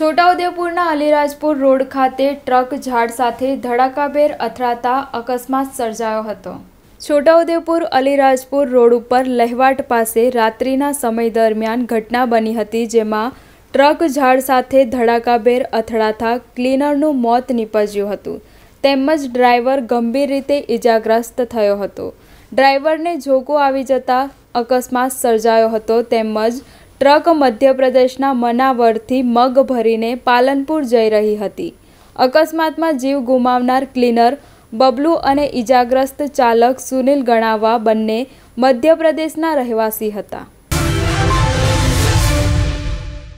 છોટાઉદેપુરના Alirajpur road ખાતે truck ઝાડ સાથે ધડાકાભેર અથડાતા અકસ્માત સર્જાયો હતો. છોટાઉદેપુર અલીરાજપુર રોડ ઉપર લહેવાટ પાસે રાત્રિના સમય દરમિયાન ઘટના બની હતી જેમાં ટ્રક ઝાડ સાથે ધડાકાભેર અથડાતા ક્લીનરનું મોત નીપજ્યું હતું. તેમજ ડ્રાઈવર ગંભીર રીતે ઇજાગ્રસ્ત થયો હતો. ડ્રાઈવરને જોકો આવી જતા અકસ્માત સર્જાયો હતો તેમજ ટ્રક મધ્યપ્રદેશના મનાવરથી મગ ભરીને પાલનપુર જઈ રહી હતી. અકસ્માતમાં જીવ ગુમાવનાર ક્લીનર, બબલુ અને ઇજાગ્રસ્ત ચાલક સુનિલ ગણાવા બંને મધ્યપ્રદેશના રહેવાસી હતા.